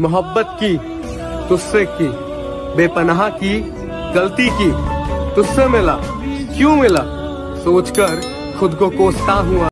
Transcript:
मोहब्बत की तुझसे की, बेपनाह की, गलती की, तुझसे मिला, क्यों मिला? सोचकर खुद को कोसता हुआ